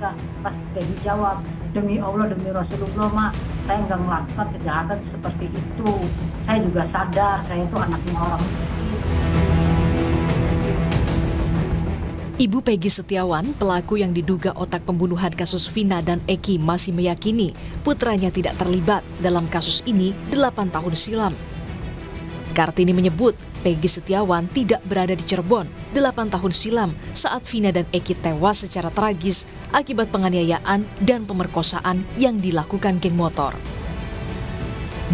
enggak. Pas Peggy jawab demi Allah demi Rasulullah mak saya enggak melakukan kejahatan seperti itu. Saya juga sadar saya itu anaknya orang miskin. Ibu Peggy Setiawan, pelaku yang diduga otak pembunuhan kasus Vina dan Eki masih meyakini putranya tidak terlibat dalam kasus ini 8 tahun silam. Kartini menyebut Peggy Setiawan tidak berada di Cirebon 8 tahun silam saat Vina dan Eki tewas secara tragis akibat penganiayaan dan pemerkosaan yang dilakukan geng motor.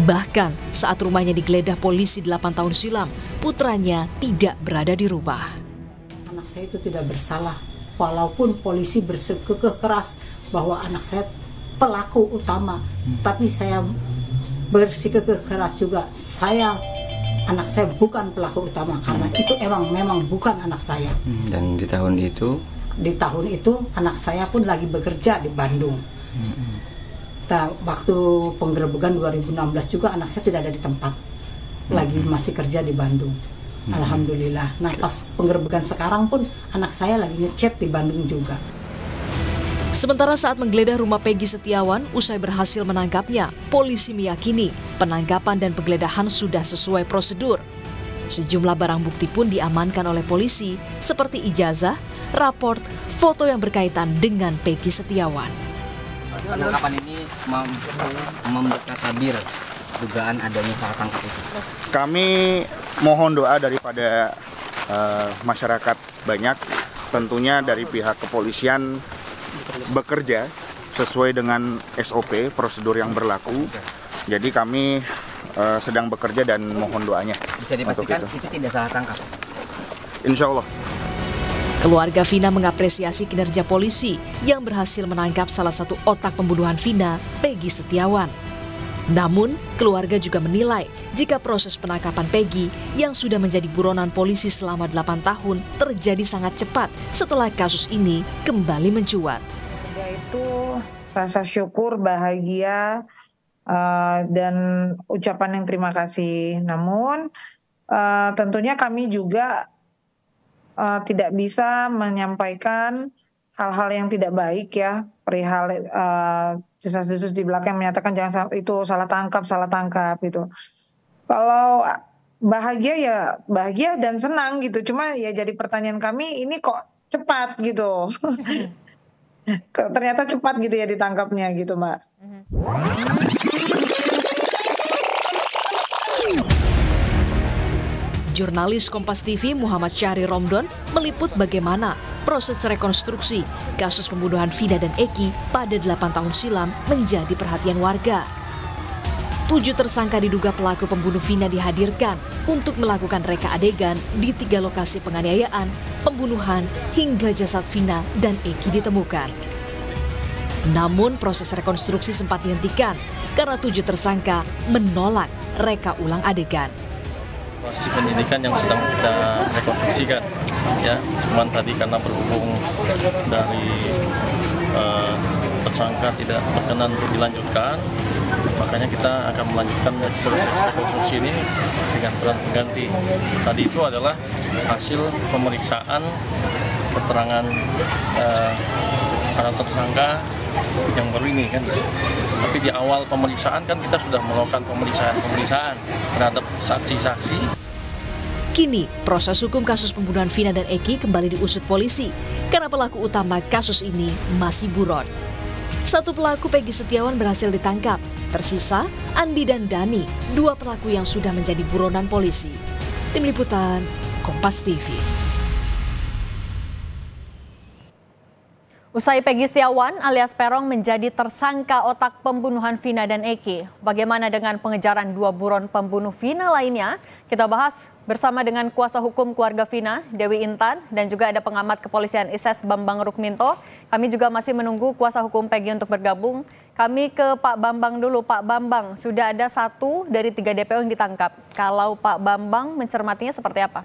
Bahkan saat rumahnya digeledah polisi 8 tahun silam, putranya tidak berada di rumah anak saya itu tidak bersalah walaupun polisi bersekekeh keras bahwa anak saya pelaku utama hmm. tapi saya bersikekeh keras juga saya anak saya bukan pelaku utama karena hmm. itu emang memang bukan anak saya hmm. dan di tahun itu di tahun itu anak saya pun lagi bekerja di Bandung hmm. nah waktu penggerebekan 2016 juga anak saya tidak ada di tempat lagi hmm. masih kerja di Bandung Hmm. Alhamdulillah. Nah pas penggerbekan sekarang pun anak saya lagi ngechat di Bandung juga. Sementara saat menggeledah rumah Peggy Setiawan, usai berhasil menangkapnya, polisi meyakini penangkapan dan penggeledahan sudah sesuai prosedur. Sejumlah barang bukti pun diamankan oleh polisi, seperti ijazah, raport, foto yang berkaitan dengan Peggy Setiawan. Penangkapan ini mem membuat tabir dugaan adanya salah tangkap itu? Kami mohon doa daripada uh, masyarakat banyak, tentunya dari pihak kepolisian bekerja sesuai dengan SOP prosedur yang berlaku. Jadi kami uh, sedang bekerja dan mohon doanya. Bisa dipastikan itu. itu tidak salah tangkap? Insya Allah. Keluarga Vina mengapresiasi kinerja polisi yang berhasil menangkap salah satu otak pembunuhan Vina, Peggy Setiawan. Namun, keluarga juga menilai jika proses penangkapan Peggy yang sudah menjadi buronan polisi selama 8 tahun terjadi sangat cepat setelah kasus ini kembali mencuat. Yaitu rasa syukur, bahagia, uh, dan ucapan yang terima kasih. Namun, uh, tentunya kami juga uh, tidak bisa menyampaikan hal-hal yang tidak baik ya perihal uh, desas-desus di belakang menyatakan jangan itu salah tangkap, salah tangkap itu. Kalau bahagia ya bahagia dan senang gitu. Cuma ya jadi pertanyaan kami ini kok cepat gitu. Ternyata cepat gitu ya ditangkapnya gitu, Mbak. Jurnalis Kompas TV Muhammad Syahri Romdon meliput bagaimana proses rekonstruksi kasus pembunuhan Vida dan Eki pada 8 tahun silam menjadi perhatian warga. Tujuh tersangka diduga pelaku pembunuh Vina dihadirkan untuk melakukan reka adegan di tiga lokasi penganiayaan, pembunuhan, hingga jasad Vina dan Eki ditemukan. Namun proses rekonstruksi sempat dihentikan karena tujuh tersangka menolak reka ulang adegan proses penyidikan yang sedang kita rekonstruksikan ya cuman tadi karena berhubung dari uh, tersangka tidak berkenan untuk dilanjutkan makanya kita akan melanjutkan proses rekonstruksi ini dengan peran pengganti. Tadi itu adalah hasil pemeriksaan keterangan uh, para tersangka yang baru ini kan? Tapi di awal pemeriksaan kan kita sudah melakukan pemeriksaan-pemeriksaan terhadap saksi-saksi. Kini, proses hukum kasus pembunuhan Vina dan Eki kembali diusut polisi karena pelaku utama kasus ini masih buron. Satu pelaku Peggy Setiawan berhasil ditangkap, tersisa Andi dan Dani, dua pelaku yang sudah menjadi buronan polisi. Tim Liputan, Kompas TV. Usai Peggy Setiawan alias Perong menjadi tersangka otak pembunuhan Vina dan Eki. Bagaimana dengan pengejaran dua buron pembunuh Vina lainnya? Kita bahas bersama dengan kuasa hukum keluarga Vina, Dewi Intan, dan juga ada pengamat kepolisian ISES Bambang Rukminto. Kami juga masih menunggu kuasa hukum Peggy untuk bergabung. Kami ke Pak Bambang dulu. Pak Bambang, sudah ada satu dari tiga DPO yang ditangkap. Kalau Pak Bambang mencermatinya seperti apa?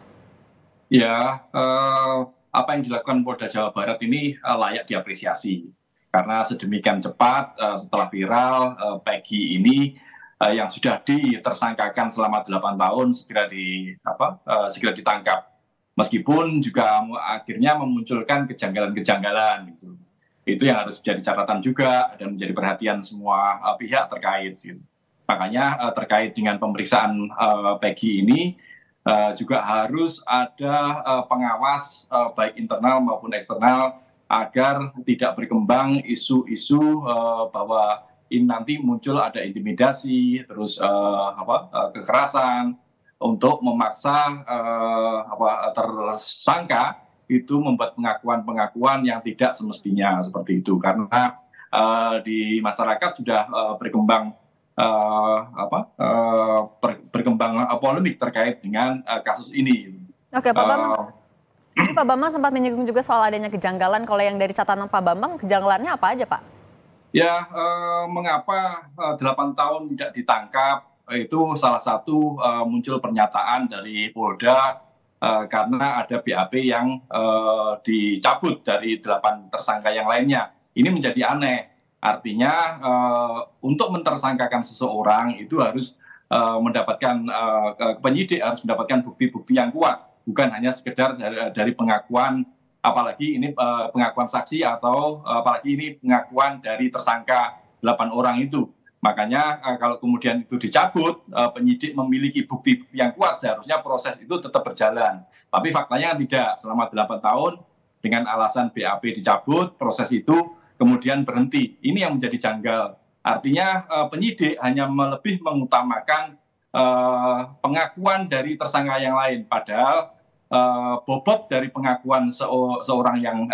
Ya, uh apa yang dilakukan Polda Jawa Barat ini uh, layak diapresiasi karena sedemikian cepat uh, setelah viral uh, Peggy ini uh, yang sudah ditersangkakan selama 8 tahun segera di apa uh, segera ditangkap meskipun juga akhirnya memunculkan kejanggalan-kejanggalan gitu. Itu yang harus jadi catatan juga dan menjadi perhatian semua uh, pihak terkait. Gitu. Makanya uh, terkait dengan pemeriksaan uh, Peggy ini uh, juga harus ada uh, pengawas uh, baik internal maupun eksternal agar tidak berkembang isu-isu uh, bahwa ini nanti muncul ada intimidasi, terus uh, apa uh, kekerasan untuk memaksa uh, apa tersangka itu membuat pengakuan-pengakuan yang tidak semestinya seperti itu karena uh, di masyarakat sudah uh, berkembang uh, apa uh, ber, berkembang uh, polemik terkait dengan uh, kasus ini. Oke, Pak Bambang. Uh, Pak Bambang sempat menyinggung juga soal adanya kejanggalan. Kalau yang dari catatan Pak Bambang, kejanggalannya apa aja, Pak? Ya, uh, mengapa delapan uh, tahun tidak ditangkap? Itu salah satu uh, muncul pernyataan dari Polda karena ada BAP yang uh, dicabut dari delapan tersangka yang lainnya. Ini menjadi aneh Artinya uh, untuk mentersangkakan seseorang itu harus mendapatkan penyidik harus mendapatkan bukti-bukti yang kuat, bukan hanya sekedar dari, pengakuan apalagi ini pengakuan saksi atau apalagi ini pengakuan dari tersangka 8 orang itu. Makanya uh, kalau kemudian itu dicabut, uh, penyidik memiliki bukti-bukti yang kuat, seharusnya proses itu tetap berjalan. Tapi faktanya tidak, selama 8 tahun dengan alasan BAP dicabut, proses itu kemudian berhenti. Ini yang menjadi janggal. Artinya uh, penyidik hanya lebih mengutamakan pengakuan dari tersangka yang lain, padahal bobot dari pengakuan se seorang yang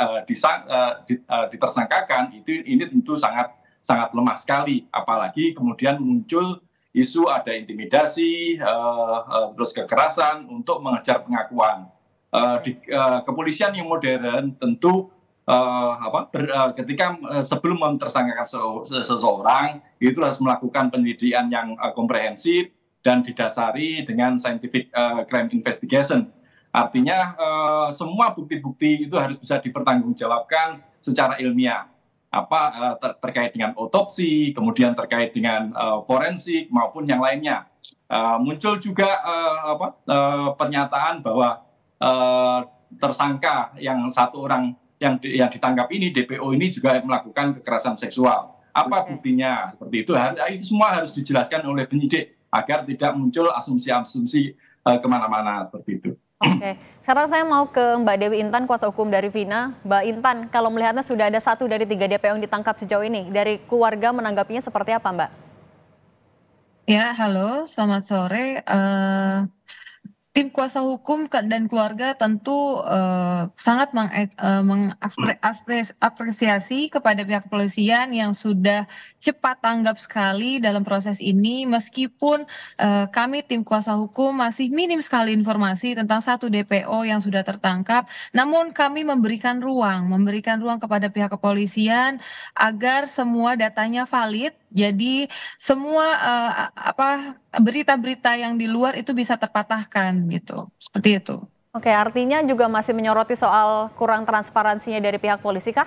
ditersangkakan itu ini tentu sangat sangat lemah sekali. Apalagi kemudian muncul isu ada intimidasi, uh, uh, terus kekerasan untuk mengejar pengakuan. Uh, di uh, kepolisian yang modern tentu uh, apa ber, uh, ketika uh, sebelum mentersangkakan seseorang itu harus melakukan penyelidikan yang uh, komprehensif dan didasari dengan scientific uh, crime investigation. Artinya uh, semua bukti-bukti itu harus bisa dipertanggungjawabkan secara ilmiah. Apa uh, ter terkait dengan otopsi, kemudian terkait dengan uh, forensik maupun yang lainnya. Uh, muncul juga uh, apa uh, pernyataan bahwa uh, tersangka yang satu orang yang yang ditangkap ini DPO ini juga melakukan kekerasan seksual. Apa buktinya? Seperti itu. Itu semua harus dijelaskan oleh penyidik agar tidak muncul asumsi-asumsi uh, ke mana-mana seperti itu. Oke, sekarang saya mau ke Mbak Dewi Intan, kuasa hukum dari Vina. Mbak Intan, kalau melihatnya sudah ada satu dari tiga DPO yang ditangkap sejauh ini, dari keluarga menanggapinya seperti apa, Mbak? Ya, halo, selamat sore. Uh, tim kuasa hukum dan keluarga tentu uh, sangat uh, mengapresiasi kepada pihak kepolisian yang sudah cepat tanggap sekali dalam proses ini. Meskipun uh, kami tim kuasa hukum masih minim sekali informasi tentang satu DPO yang sudah tertangkap. Namun kami memberikan ruang memberikan ruang kepada pihak kepolisian agar semua datanya valid jadi semua uh, apa berita-berita yang di luar itu bisa terpatahkan gitu. Seperti itu. Oke, artinya juga masih menyoroti soal kurang transparansinya dari pihak polisi kah?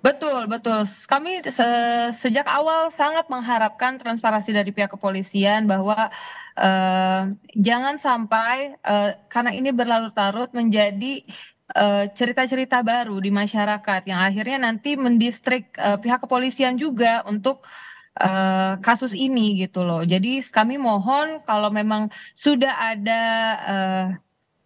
Betul, betul. Kami se sejak awal sangat mengharapkan transparansi dari pihak kepolisian bahwa uh, jangan sampai uh, karena ini berlarut-larut menjadi cerita-cerita uh, baru di masyarakat yang akhirnya nanti mendistrik uh, pihak kepolisian juga untuk uh, kasus ini gitu loh. Jadi kami mohon kalau memang sudah ada uh,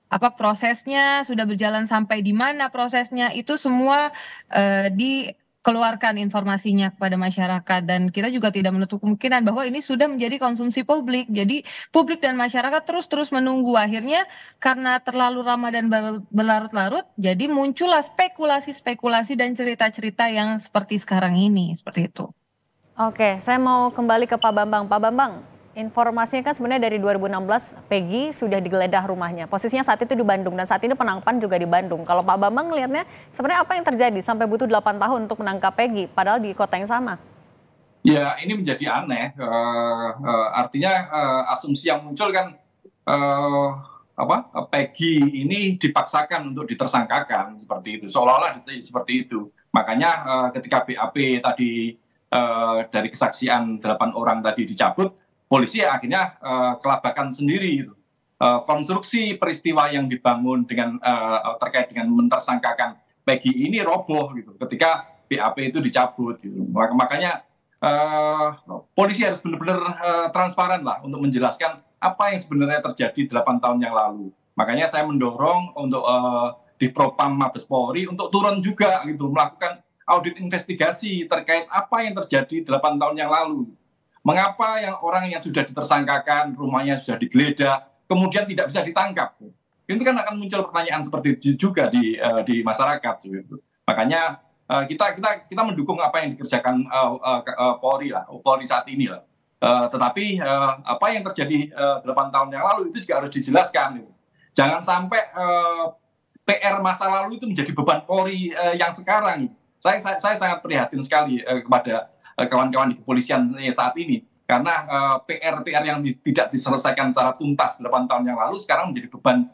apa prosesnya, sudah berjalan sampai di mana prosesnya itu semua uh, di keluarkan informasinya kepada masyarakat dan kita juga tidak menutup kemungkinan bahwa ini sudah menjadi konsumsi publik. Jadi publik dan masyarakat terus-terus menunggu akhirnya karena terlalu lama dan berlarut-larut jadi muncullah spekulasi-spekulasi dan cerita-cerita yang seperti sekarang ini seperti itu. Oke, saya mau kembali ke Pak Bambang. Pak Bambang, informasinya kan sebenarnya dari 2016 Peggy sudah digeledah rumahnya. Posisinya saat itu di Bandung dan saat ini penangkapan juga di Bandung. Kalau Pak Bambang melihatnya sebenarnya apa yang terjadi sampai butuh 8 tahun untuk menangkap Peggy padahal di kota yang sama? Ya, ini menjadi aneh. Uh, uh, artinya uh, asumsi yang muncul kan uh, apa Peggy ini dipaksakan untuk ditersangkakan seperti itu. Seolah-olah seperti itu. Makanya uh, ketika BAP tadi uh, dari kesaksian delapan orang tadi dicabut, polisi akhirnya uh, kelabakan sendiri. Gitu. Uh, konstruksi peristiwa yang dibangun dengan uh, terkait dengan mentersangkakan Peggy ini roboh gitu. Ketika BAP itu dicabut. Gitu. Makanya uh, polisi harus benar-benar uh, transparan lah untuk menjelaskan apa yang sebenarnya terjadi 8 tahun yang lalu. Makanya saya mendorong untuk uh, di Propam Mabes Polri untuk turun juga gitu melakukan audit investigasi terkait apa yang terjadi 8 tahun yang lalu. Mengapa yang orang yang sudah ditersangkakan, rumahnya sudah digeledah, kemudian tidak bisa ditangkap? Ini kan akan muncul pertanyaan seperti itu juga di uh, di masyarakat. Gitu. Makanya uh, kita kita kita mendukung apa yang dikerjakan uh, uh, Polri lah, Polri saat ini lah. Uh, tetapi uh, apa yang terjadi delapan uh, tahun yang lalu itu juga harus dijelaskan. Gitu. Jangan sampai uh, PR masa lalu itu menjadi beban Polri uh, yang sekarang. Saya, saya saya sangat prihatin sekali uh, kepada kawan-kawan uh, di kepolisian saat ini karena uh, PR PR yang di, tidak diselesaikan secara tuntas 8 tahun yang lalu sekarang menjadi beban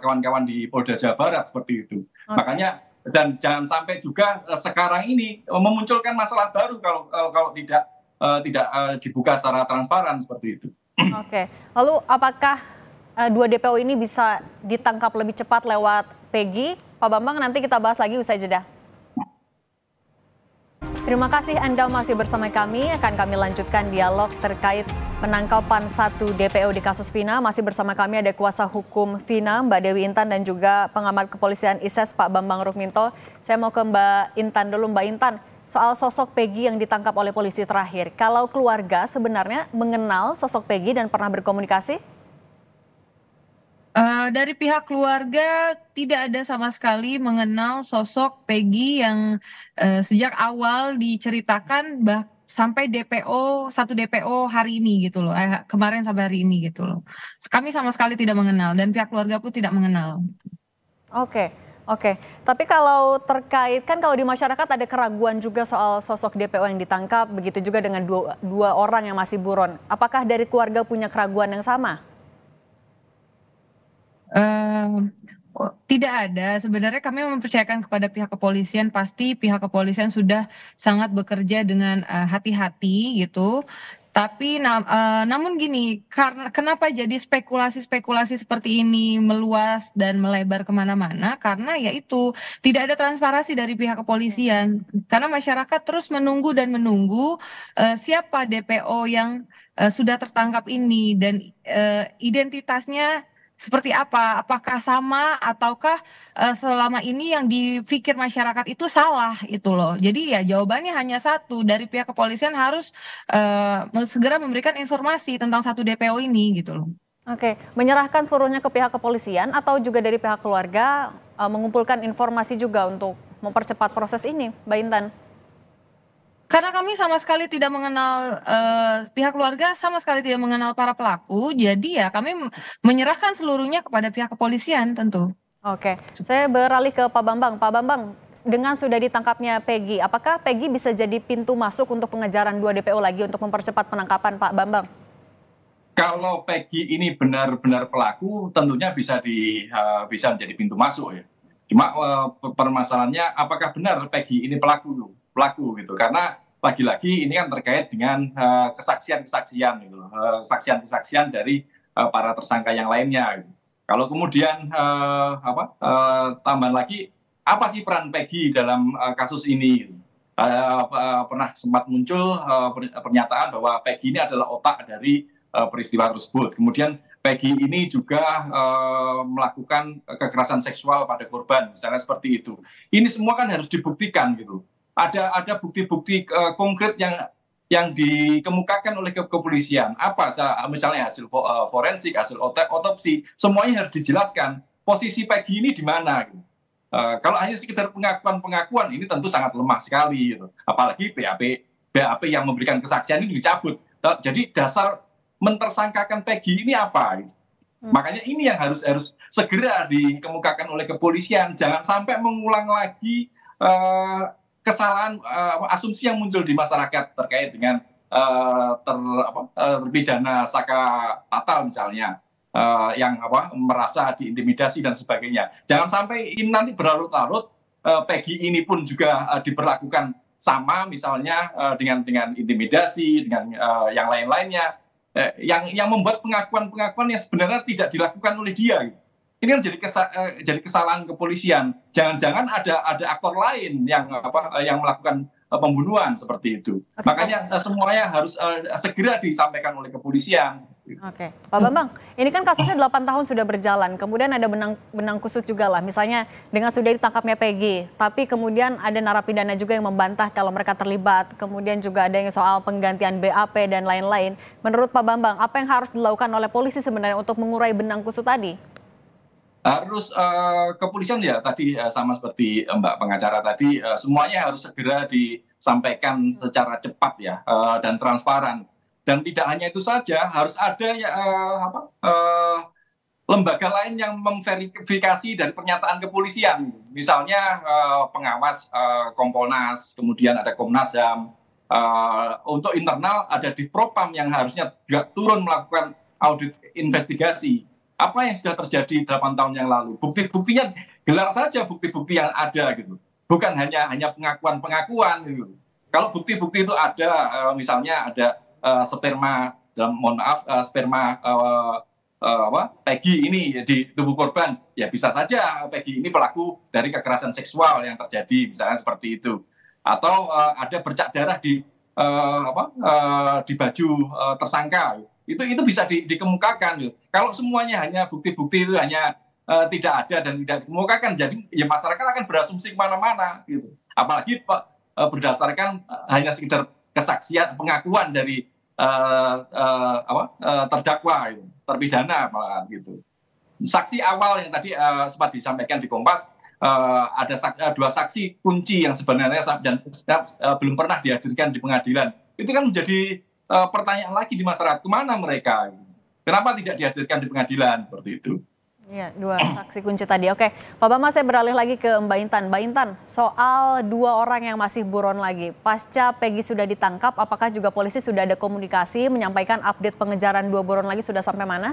kawan-kawan uh, di Polda Jawa Barat seperti itu. Okay. Makanya dan jangan sampai juga uh, sekarang ini uh, memunculkan masalah baru kalau uh, kalau tidak uh, tidak uh, dibuka secara transparan seperti itu. Oke, okay. lalu apakah uh, dua DPO ini bisa ditangkap lebih cepat lewat Pegi? Pak Bambang nanti kita bahas lagi usai jeda. Terima kasih Anda masih bersama kami. Akan kami lanjutkan dialog terkait penangkapan satu DPO di kasus Vina. Masih bersama kami ada kuasa hukum Vina, Mbak Dewi Intan dan juga pengamat kepolisian ISES Pak Bambang Rukminto. Saya mau ke Mbak Intan dulu. Mbak Intan, soal sosok Peggy yang ditangkap oleh polisi terakhir. Kalau keluarga sebenarnya mengenal sosok Peggy dan pernah berkomunikasi? Uh, dari pihak keluarga tidak ada sama sekali mengenal sosok Peggy yang uh, sejak awal diceritakan bah sampai DPO satu DPO hari ini gitu loh eh, kemarin sampai hari ini gitu loh kami sama sekali tidak mengenal dan pihak keluarga pun tidak mengenal. Oke. Oke, tapi kalau terkait kan kalau di masyarakat ada keraguan juga soal sosok DPO yang ditangkap, begitu juga dengan dua, dua orang yang masih buron. Apakah dari keluarga punya keraguan yang sama? Uh, tidak ada. Sebenarnya kami mempercayakan kepada pihak kepolisian. Pasti pihak kepolisian sudah sangat bekerja dengan uh, hati-hati gitu. Tapi na uh, namun gini, karena kenapa jadi spekulasi-spekulasi seperti ini meluas dan melebar ke mana-mana? Karena ya itu tidak ada transparansi dari pihak kepolisian. Karena masyarakat terus menunggu dan menunggu uh, siapa DPO yang uh, sudah tertangkap ini dan uh, identitasnya seperti apa? Apakah sama ataukah uh, selama ini yang dipikir masyarakat itu salah itu loh. Jadi ya jawabannya hanya satu dari pihak kepolisian harus uh, segera memberikan informasi tentang satu DPO ini gitu loh. Oke, menyerahkan seluruhnya ke pihak kepolisian atau juga dari pihak keluarga uh, mengumpulkan informasi juga untuk mempercepat proses ini, Mbak Intan? Karena kami sama sekali tidak mengenal uh, pihak keluarga sama sekali tidak mengenal para pelaku, jadi ya kami menyerahkan seluruhnya kepada pihak kepolisian tentu. Oke, saya beralih ke Pak Bambang. Pak Bambang, dengan sudah ditangkapnya Peggy, apakah Peggy bisa jadi pintu masuk untuk pengejaran dua DPO lagi untuk mempercepat penangkapan Pak Bambang? Kalau Peggy ini benar-benar pelaku, tentunya bisa di uh, bisa menjadi pintu masuk ya. Cuma uh, permasalahannya, apakah benar Peggy ini pelaku pelaku gitu? Karena lagi-lagi ini kan terkait dengan uh, kesaksian-kesaksian gitu uh, kesaksian-kesaksian dari uh, para tersangka yang lainnya gitu. Kalau kemudian uh, apa uh, tambahan lagi apa sih peran Peggy dalam uh, kasus ini? Gitu. Uh, uh, pernah sempat muncul uh, pernyataan bahwa Peggy ini adalah otak dari uh, peristiwa tersebut. Kemudian Peggy ini juga uh, melakukan kekerasan seksual pada korban, misalnya seperti itu. Ini semua kan harus dibuktikan gitu ada ada bukti-bukti uh, konkret yang yang dikemukakan oleh kepolisian apa misalnya hasil uh, forensik hasil otopsi semuanya harus dijelaskan posisi Peggy ini di mana gitu. uh, kalau hanya sekedar pengakuan-pengakuan ini tentu sangat lemah sekali gitu. apalagi BAP BAP yang memberikan kesaksian ini dicabut jadi dasar mentersangkakan Peggy ini apa gitu. Hmm. Makanya ini yang harus harus segera dikemukakan oleh kepolisian. Jangan sampai mengulang lagi uh, kesalahan uh, asumsi yang muncul di masyarakat terkait dengan uh, ter apa uh, terpidana saka tatal misalnya uh, yang apa merasa diintimidasi dan sebagainya. Jangan sampai ini nanti berlarut-larut uh, Peggy ini pun juga uh, diperlakukan sama misalnya uh, dengan dengan intimidasi dengan uh, yang lain-lainnya uh, yang yang membuat pengakuan-pengakuan yang sebenarnya tidak dilakukan oleh dia. Gitu. Ini kan jadi kesa, uh, jadi kesalahan kepolisian. Jangan-jangan ada ada aktor lain yang apa uh, yang melakukan uh, pembunuhan seperti itu. Okay. Makanya semuanya harus uh, segera disampaikan oleh kepolisian. Oke, Pak Bambang, ini kan kasusnya 8 tahun sudah berjalan, kemudian ada benang benang kusut juga lah, misalnya dengan sudah ditangkapnya PG, tapi kemudian ada narapidana juga yang membantah kalau mereka terlibat, kemudian juga ada yang soal penggantian BAP dan lain-lain. Menurut Pak Bambang, apa yang harus dilakukan oleh polisi sebenarnya untuk mengurai benang kusut tadi? Harus uh, kepolisian ya tadi uh, sama seperti Mbak pengacara tadi, uh, semuanya harus segera disampaikan secara cepat ya uh, dan transparan dan tidak hanya itu saja, harus ada ya uh, apa uh, lembaga lain yang memverifikasi dari pernyataan kepolisian. Misalnya uh, pengawas uh, Kompolnas, kemudian ada Komnas HAM. Uh, untuk internal ada di Propam yang harusnya juga turun melakukan audit investigasi. Apa yang sudah terjadi 8 tahun yang lalu? Bukti-buktinya gelar saja bukti-bukti yang ada gitu. Bukan hanya hanya pengakuan-pengakuan gitu. Kalau bukti-bukti itu ada, uh, misalnya ada uh, sperma dalam mohon maaf uh, sperma uh, uh, apa Peggy ini di tubuh korban ya bisa saja Peggy ini pelaku dari kekerasan seksual yang terjadi misalnya seperti itu atau uh, ada bercak darah di uh, apa uh, di baju uh, tersangka itu itu bisa di, dikemukakan gitu. kalau semuanya hanya bukti-bukti itu hanya uh, tidak ada dan tidak dikemukakan jadi ya masyarakat akan berasumsi ke mana-mana gitu apalagi uh, berdasarkan uh, hanya sekedar kesaksian pengakuan dari uh, uh, apa uh, terdakwa gitu, terpidana malah gitu. Saksi awal yang tadi uh, sempat disampaikan di Kompas uh, ada sak, dua saksi kunci yang sebenarnya dan uh, belum pernah dihadirkan di pengadilan. Itu kan menjadi uh, pertanyaan lagi di masyarakat ke mana mereka? Kenapa tidak dihadirkan di pengadilan seperti itu? Iya, dua saksi kunci tadi. Oke, Pak Bama saya beralih lagi ke Mbak Intan. Mbak Intan, soal dua orang yang masih buron lagi. Pasca Peggy sudah ditangkap, apakah juga polisi sudah ada komunikasi menyampaikan update pengejaran dua buron lagi sudah sampai mana?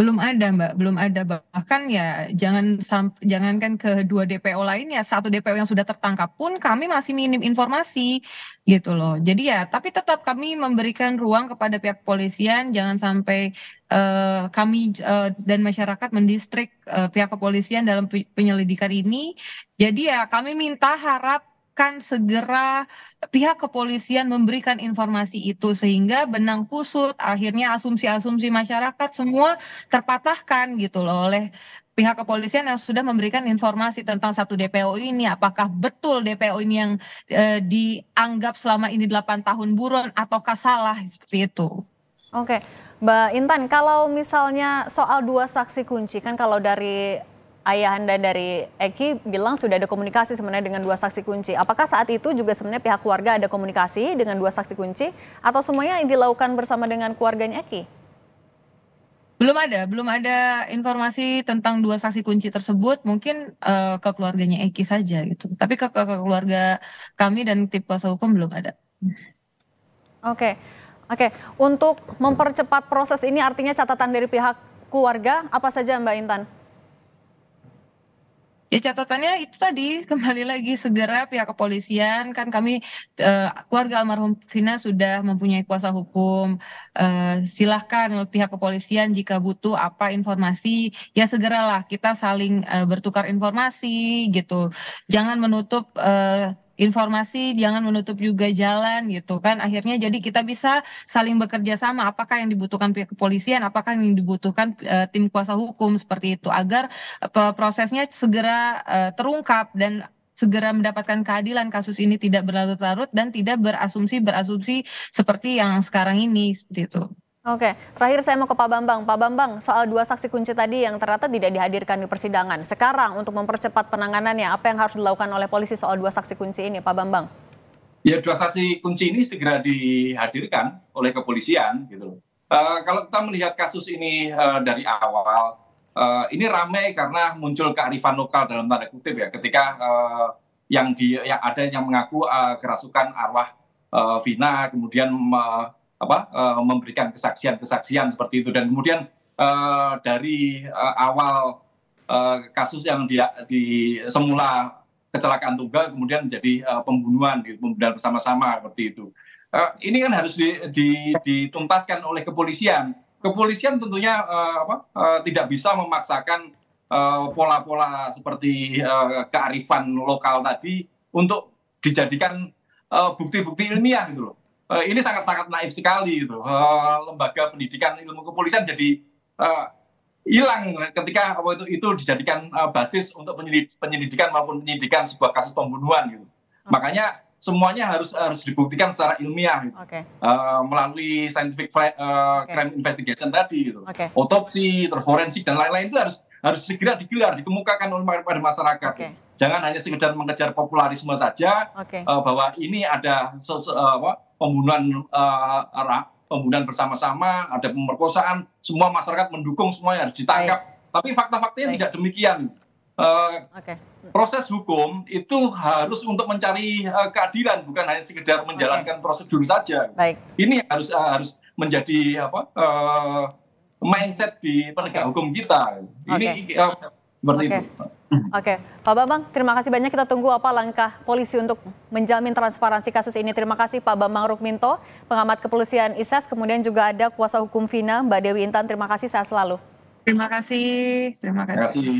Belum ada Mbak, belum ada. Bahkan ya jangan jangankan ke dua DPO lainnya, satu DPO yang sudah tertangkap pun kami masih minim informasi gitu loh. Jadi ya, tapi tetap kami memberikan ruang kepada pihak kepolisian, jangan sampai uh, kami uh, dan masyarakat mendistrik uh, pihak kepolisian dalam penyelidikan ini. Jadi ya kami minta harap akan segera pihak kepolisian memberikan informasi itu sehingga benang kusut akhirnya asumsi-asumsi masyarakat semua terpatahkan gitu loh oleh pihak kepolisian yang sudah memberikan informasi tentang satu DPO ini apakah betul DPO ini yang e, dianggap selama ini 8 tahun buron ataukah salah seperti itu. Oke, Mbak Intan, kalau misalnya soal dua saksi kunci kan kalau dari ayah anda dari Eki bilang sudah ada komunikasi sebenarnya dengan dua saksi kunci. Apakah saat itu juga sebenarnya pihak keluarga ada komunikasi dengan dua saksi kunci atau semuanya yang dilakukan bersama dengan keluarganya Eki? Belum ada, belum ada informasi tentang dua saksi kunci tersebut. Mungkin uh, ke keluarganya Eki saja gitu. Tapi ke, ke, ke keluarga kami dan tim kuasa hukum belum ada. Oke, oke. Untuk mempercepat proses ini artinya catatan dari pihak keluarga apa saja Mbak Intan? Ya catatannya itu tadi kembali lagi segera pihak kepolisian kan kami uh, keluarga almarhum Vina sudah mempunyai kuasa hukum. Uh, silahkan pihak kepolisian jika butuh apa informasi ya segeralah kita saling uh, bertukar informasi gitu. Jangan menutup uh, informasi jangan menutup juga jalan gitu kan akhirnya jadi kita bisa saling bekerja sama apakah yang dibutuhkan pihak kepolisian apakah yang dibutuhkan uh, tim kuasa hukum seperti itu agar uh, prosesnya segera uh, terungkap dan segera mendapatkan keadilan kasus ini tidak berlarut-larut dan tidak berasumsi berasumsi seperti yang sekarang ini seperti itu. Oke, terakhir saya mau ke Pak Bambang. Pak Bambang, soal dua saksi kunci tadi yang ternyata tidak dihadirkan di persidangan. Sekarang untuk mempercepat penanganannya, apa yang harus dilakukan oleh polisi soal dua saksi kunci ini, Pak Bambang? Ya, dua saksi kunci ini segera dihadirkan oleh kepolisian, gitu Uh, kalau kita melihat kasus ini uh, dari awal, uh, ini ramai karena muncul kearifan lokal dalam tanda kutip ya, ketika uh, yang di yang ada yang mengaku uh, kerasukan arwah uh, Vina, kemudian uh, apa uh, memberikan kesaksian-kesaksian seperti itu dan kemudian uh, dari uh, awal uh, kasus yang dia di semula kecelakaan tunggal kemudian menjadi uh, pembunuhan gitu, pembunuhan bersama-sama seperti itu. Uh, ini kan harus di, di, dituntaskan oleh kepolisian kepolisian tentunya eh, apa, eh, tidak bisa memaksakan pola-pola seperti eh, kearifan lokal tadi untuk dijadikan bukti-bukti ilmiah gitu loh. Eh, ini sangat-sangat naif sekali gitu. Eh, lembaga pendidikan ilmu kepolisian jadi eh, hilang ketika apa itu itu dijadikan eh, basis untuk penyelid- penyelidikan maupun penyidikan sebuah kasus pembunuhan gitu. Makanya semuanya harus harus dibuktikan secara ilmiah gitu. Oke. Eh, melalui scientific eh, Oke. crime investigation tadi gitu. Oke. Otopsi, terus forensik dan lain-lain itu harus harus segera digelar, dikemukakan oleh pada masyarakat. Oke. Jangan hanya sekedar mengejar popularisme saja Oke. eh, bahwa ini ada apa, pembunuhan ra- pembunuhan bersama-sama, ada pemerkosaan, semua masyarakat mendukung semuanya harus ditangkap. Tapi fakta-faktanya Baik. tidak demikian. Eh, Oke. proses hukum itu harus untuk mencari eh, keadilan bukan hanya sekedar menjalankan prosedur saja Baik. ini harus eh, harus menjadi apa eh, mindset di penegak Oke. hukum kita ini eh, seperti Oke. itu Oke, Pak Bambang, terima kasih banyak. Kita tunggu apa langkah polisi untuk menjamin transparansi kasus ini. Terima kasih Pak Bambang Rukminto, pengamat kepolisian ISES. Kemudian juga ada kuasa hukum Vina, Mbak Dewi Intan. Terima kasih, sehat selalu. Terima kasih. Terima terima kasih